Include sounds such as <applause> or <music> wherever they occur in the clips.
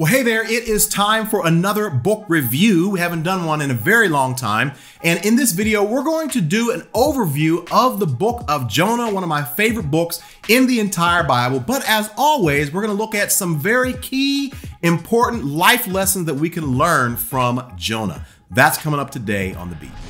Well, hey there, it is time for another book review. We haven't done one in a very long time. And in this video, we're going to do an overview of the book of Jonah, one of my favorite books in the entire Bible. But as always, we're going to look at some very key, important life lessons that we can learn from Jonah. That's coming up today on The Beat.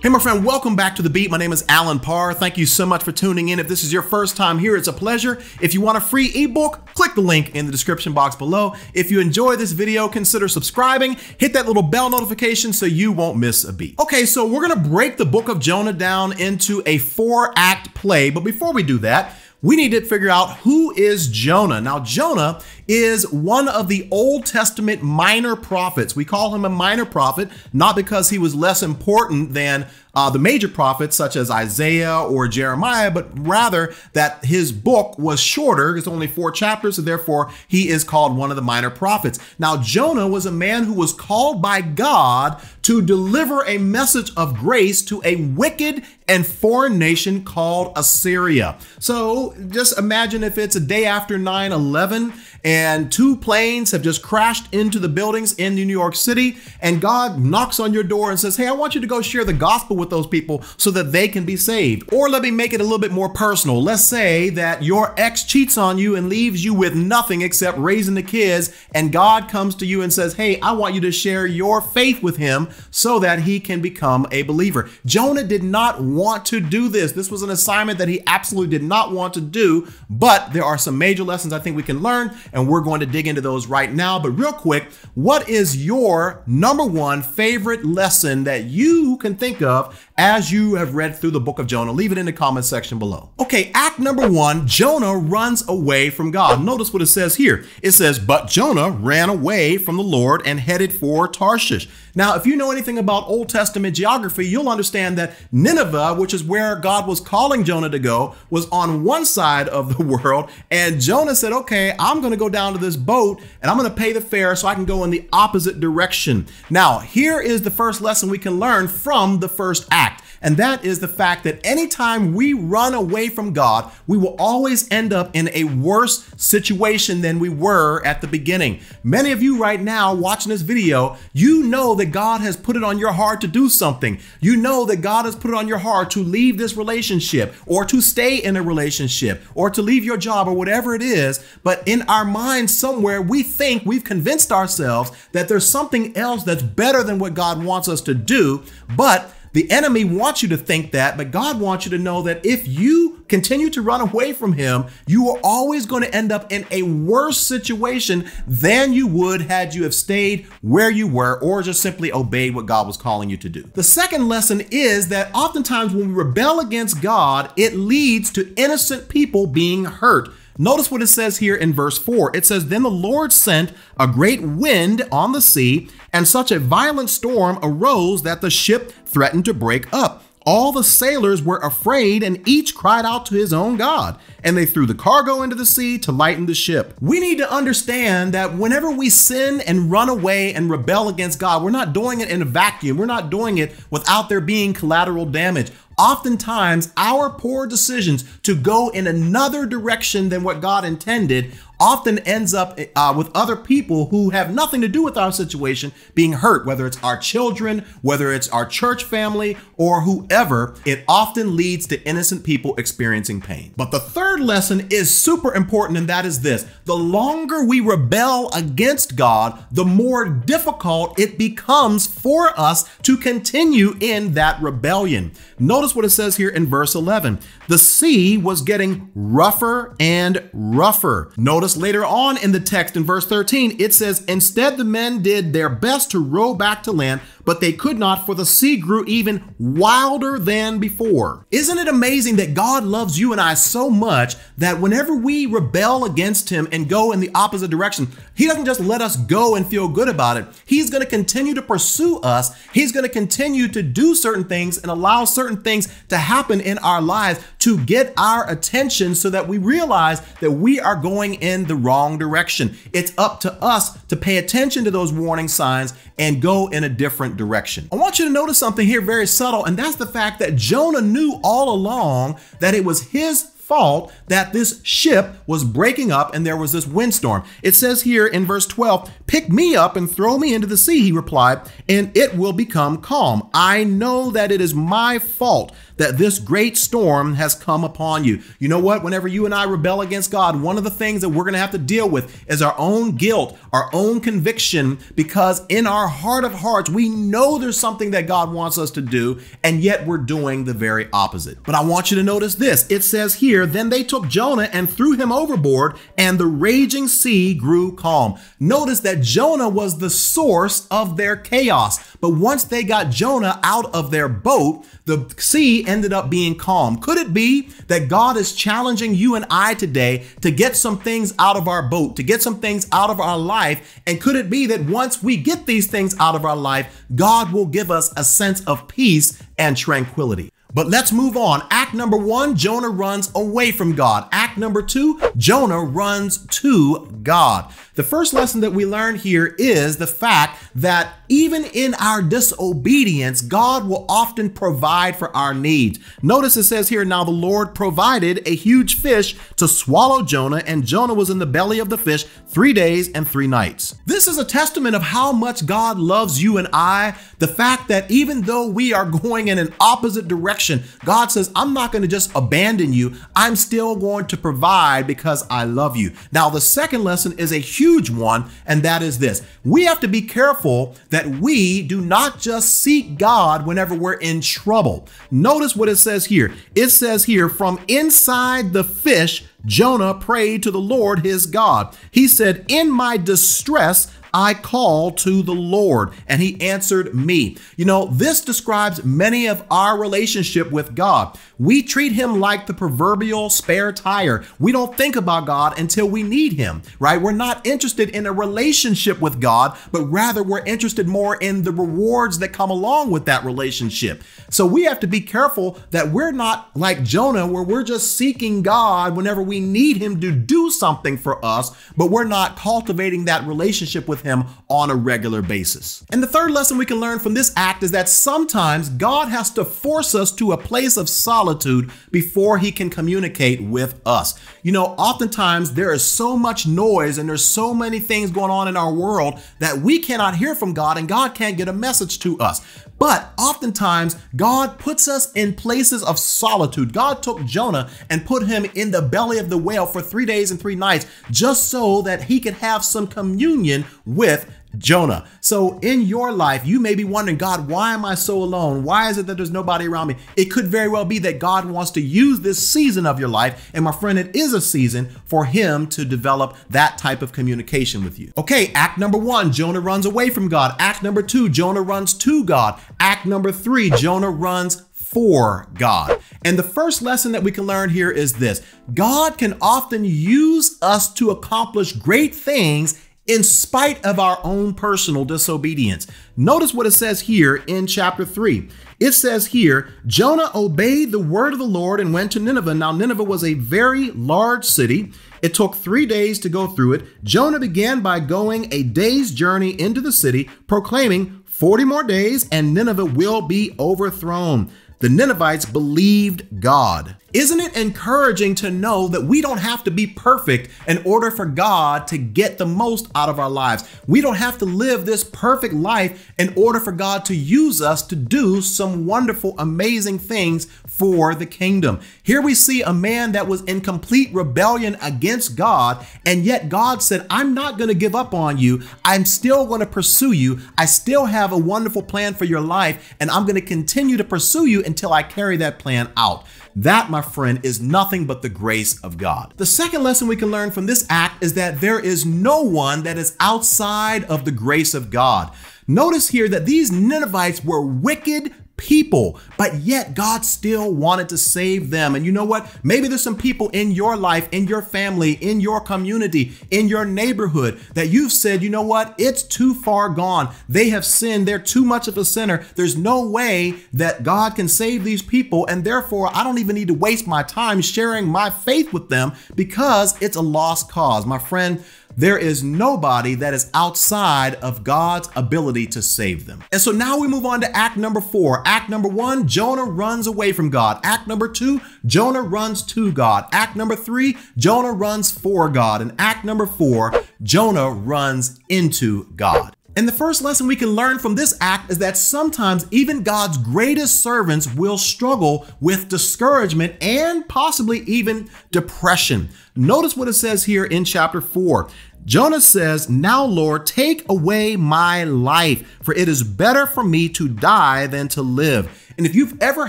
Hey, my friend, welcome back to The Beat. My name is Allen Parr. Thank you so much for tuning in. If this is your first time here, it's a pleasure. If you want a free ebook, click the link in the description box below. If you enjoy this video, consider subscribing. Hit that little bell notification so you won't miss a beat. Okay, so we're going to break the book of Jonah down into a four act play. But before we do that, we need to figure out who is Jonah. Now, Jonah is one of the Old Testament minor prophets. We call him a minor prophet, not because he was less important than uh, the major prophets such as Isaiah or Jeremiah, but rather that his book was shorter. It's only four chapters, and therefore he is called one of the minor prophets. Now, Jonah was a man who was called by God to deliver a message of grace to a wicked and foreign nation called Assyria. So just imagine if it's a day after 9 11 and two planes have just crashed into the buildings in New York City, and God knocks on your door and says, Hey, I want you to go share the gospel with those people so that they can be saved. Or let me make it a little bit more personal. Let's say that your ex cheats on you and leaves you with nothing except raising the kids, and God comes to you and says, Hey, I want you to share your faith with him so that he can become a believer. Jonah did not want to do this. This was an assignment that he absolutely did not want to do, but there are some major lessons I think we can learn and we're going to dig into those right now. But real quick, what is your number one favorite lesson that you can think of as you have read through the book of Jonah? Leave it in the comment section below. Okay, act number one Jonah runs away from God. Notice what it says here. It says, But Jonah ran away from the Lord and headed for Tarshish. Now, if you know anything about Old Testament geography, you'll understand that Nineveh, which is where God was calling Jonah to go, was on one side of the <laughs> world. And Jonah said, Okay, I'm going to go down to this boat and I'm going to pay the fare so I can go in the opposite direction. Now, here is the first lesson we can learn from the first act. And that is the fact that anytime we run away from God, we will always end up in a worse situation than we were at the beginning. Many of you right now watching this video, you know that God has put it on your heart to do something. You know that God has put it on your heart to leave this relationship or to stay in a relationship or to leave your job or whatever it is. But in our minds somewhere, we think we've convinced ourselves that there's something else that's better than what God wants us to do. But the enemy wants you to think that, but God wants you to know that if you continue to run away from Him, you are always going to end up in a worse situation than you would had you have stayed where you were or just simply obeyed what God was calling you to do. The second lesson is that oftentimes when we rebel against God, it leads to innocent people being hurt. Notice what it says here in verse 4. It says, Then the Lord sent a great wind on the sea, and such a violent storm arose that the ship threatened to break up. All the sailors were afraid, and each cried out to his own God, and they threw the cargo into the sea to lighten the ship. We need to understand that whenever we sin and run away and rebel against God, we're not doing it in a vacuum. We're not doing it without there being collateral damage oftentimes our poor decisions to go in another direction than what God intended often ends up uh, with other people who have nothing to do with our situation being hurt, whether it's our children, whether it's our church family, or whoever. It often leads to innocent people experiencing pain. But the third lesson is super important, and that is this the longer we rebel against God, the more difficult it becomes for us to continue in that rebellion. Notice what it says here in verse 11 the sea was getting rougher and rougher. Notice Notice later on in the text in verse 13, it says, Instead, the men did their best to row back to land, but they could not, for the sea grew even wilder than before. Isn't it amazing that God loves you and I so much that whenever we rebel against Him and go in the opposite direction, He doesn't just let us go and feel good about it. He's going to continue to pursue us. He's going to continue to do certain things and allow certain things to happen in our lives to get our attention so that we realize that we are going in the wrong direction. It's up to us to pay attention to those warning signs and go in a different direction. I want you to notice something here very subtle, and that's the fact that Jonah knew all along that it was his fault that this ship was breaking up and there was this windstorm. It says here in verse 12, Pick me up and throw me into the sea, he replied, and it will become calm. I know that it is my fault that this great storm has come upon you. You know what? Whenever you and I rebel against God, one of the things that we're going to have to deal with is our own guilt, our own conviction, because in our heart of hearts, we know there's something that God wants us to do, and yet we're doing the very opposite. But I want you to notice this. It says here, then they took Jonah and threw him overboard, and the raging sea grew calm. Notice that Jonah was the source of their chaos. But once they got Jonah out of their boat, the sea ended up being calm. Could it be that God is challenging you and I today to get some things out of our boat, to get some things out of our life? And could it be that once we get these things out of our life, God will give us a sense of peace and tranquility? But let's move on. Act number one, Jonah runs away from God. Act number two, Jonah runs to God. The first lesson that we learn here is the fact that even in our disobedience, God will often provide for our needs. Notice it says here, now the Lord provided a huge fish to swallow Jonah, and Jonah was in the belly of the fish three days and three nights. This is a testament of how much God loves you and I. The fact that even though we are going in an opposite direction, God says, I'm not going to just abandon you. I'm still going to provide because I love you. Now, the second lesson is a huge one, and that is this. We have to be careful that we do not just seek God whenever we're in trouble. Notice what it says here. It says here, from inside the fish, Jonah prayed to the Lord his God. He said, In my distress, I called to the Lord and he answered me. You know, this describes many of our relationship with God. We treat him like the proverbial spare tire. We don't think about God until we need him, right? We're not interested in a relationship with God, but rather we're interested more in the rewards that come along with that relationship. So we have to be careful that we're not like Jonah, where we're just seeking God whenever we need him to do something for us, but we're not cultivating that relationship with with him on a regular basis. And the third lesson we can learn from this act is that sometimes God has to force us to a place of solitude before he can communicate with us. You know, oftentimes there is so much noise and there's so many things going on in our world that we cannot hear from God and God can't get a message to us. But oftentimes, God puts us in places of solitude. God took Jonah and put him in the belly of the whale for three days and three nights just so that he could have some communion with Jonah. So in your life, you may be wondering, God, why am I so alone? Why is it that there's nobody around me? It could very well be that God wants to use this season of your life. And my friend, it is a season for him to develop that type of communication with you. Okay, act number one, Jonah runs away from God. Act number two, Jonah runs to God. Act number three, Jonah runs for God. And the first lesson that we can learn here is this God can often use us to accomplish great things in spite of our own personal disobedience. Notice what it says here in chapter 3. It says here, Jonah obeyed the word of the Lord and went to Nineveh. Now, Nineveh was a very large city. It took three days to go through it. Jonah began by going a day's journey into the city, proclaiming, 40 more days and Nineveh will be overthrown. The Ninevites believed God. Isn't it encouraging to know that we don't have to be perfect in order for God to get the most out of our lives? We don't have to live this perfect life in order for God to use us to do some wonderful, amazing things for the kingdom. Here we see a man that was in complete rebellion against God, and yet God said, I'm not going to give up on you. I'm still going to pursue you. I still have a wonderful plan for your life, and I'm going to continue to pursue you until I carry that plan out. That, my friend, is nothing but the grace of God. The second lesson we can learn from this act is that there is no one that is outside of the grace of God. Notice here that these Ninevites were wicked, people, but yet God still wanted to save them. And you know what? Maybe there's some people in your life, in your family, in your community, in your neighborhood that you've said, you know what? It's too far gone. They have sinned. They're too much of a sinner. There's no way that God can save these people. And therefore, I don't even need to waste my time sharing my faith with them because it's a lost cause. My friend, there is nobody that is outside of God's ability to save them. And so now we move on to act number four. Act number one, Jonah runs away from God. Act number two, Jonah runs to God. Act number three, Jonah runs for God. And act number four, Jonah runs into God. And the first lesson we can learn from this act is that sometimes even God's greatest servants will struggle with discouragement and possibly even depression. Notice what it says here in chapter 4. Jonah says, Now, Lord, take away my life, for it is better for me to die than to live. And if you've ever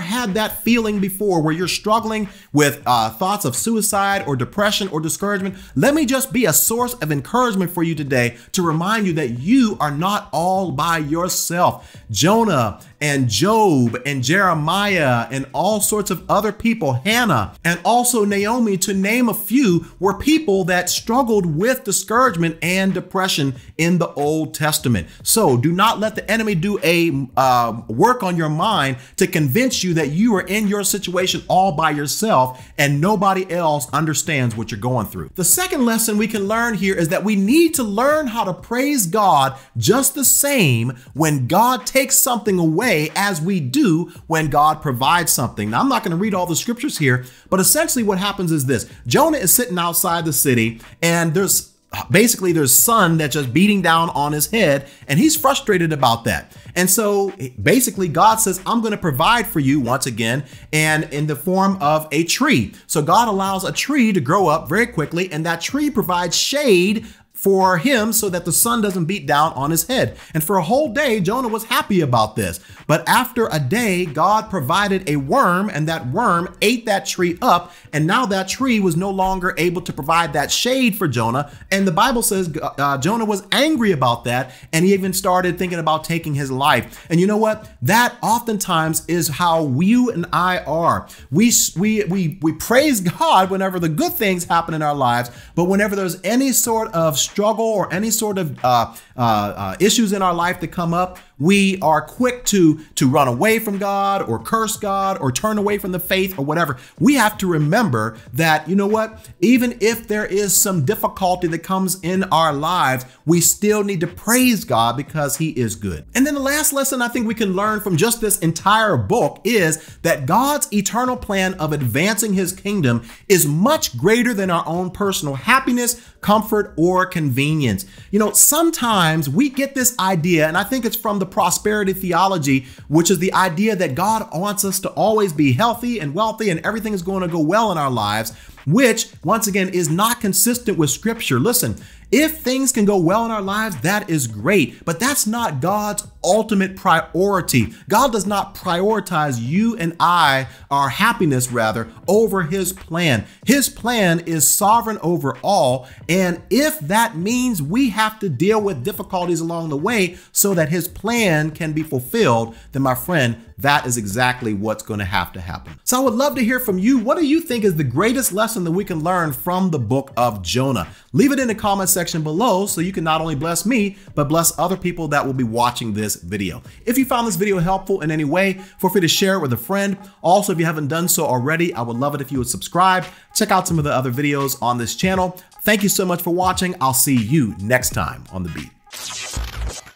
had that feeling before where you're struggling with uh, thoughts of suicide or depression or discouragement, let me just be a source of encouragement for you today to remind you that you are not all by yourself. Jonah and Job and Jeremiah and all sorts of other people, Hannah and also Naomi, to name a few, were people that struggled with discouragement and depression in the Old Testament. So do not let the enemy do a uh, work on your mind to convince you that you are in your situation all by yourself and nobody else understands what you're going through. The second lesson we can learn here is that we need to learn how to praise God just the same when God takes something away as we do when God provides something. Now, I'm not going to read all the scriptures here, but essentially what happens is this Jonah is sitting outside the city, and there's basically there's sun that's just beating down on his head, and he's frustrated about that. And so basically, God says, I'm going to provide for you once again, and in the form of a tree. So God allows a tree to grow up very quickly, and that tree provides shade for him so that the sun doesn't beat down on his head. And for a whole day, Jonah was happy about this. But after a day, God provided a worm, and that worm ate that tree up. And now that tree was no longer able to provide that shade for Jonah. And the Bible says uh, Jonah was angry about that, and he even started thinking about taking his life. And you know what? That oftentimes is how you and I are. We, we, we, we praise <laughs> God whenever the good things happen in our lives, but whenever there's any sort of struggle or any sort of uh, uh, uh, issues in our life that come up, we are quick to to run away from God or curse God or turn away from the faith or whatever. We have to remember that you know what, even if there is some difficulty that comes in our lives, we still need to praise God because he is good. And then the last lesson I think we can learn from just this entire book is that God's eternal plan of advancing his kingdom is much greater than our own personal happiness, comfort, or convenience. You know, sometimes we get this idea, and I think it's from the prosperity theology, which is the idea that God wants us to always be healthy and wealthy and everything is going to go well in our lives, which once again is not consistent with scripture. Listen, if things can go well in our lives, that is great, but that's not God's ultimate priority. God does not prioritize you and I, our happiness rather, over his plan. His plan is sovereign over all. And if that means we have to deal with difficulties along the way so that his plan can be fulfilled, then my friend, that is exactly what's going to have to happen. So I would love to hear from you. What do you think is the greatest lesson that we can learn from the book of Jonah? Leave it in the comment section below so you can not only bless me, but bless other people that will be watching this video. If you found this video helpful in any way, feel free to share it with a friend. Also, if you haven't done so already, I would love it if you would subscribe. Check out some of the other videos on this channel. Thank you so much for watching. I'll see you next time on The Beat.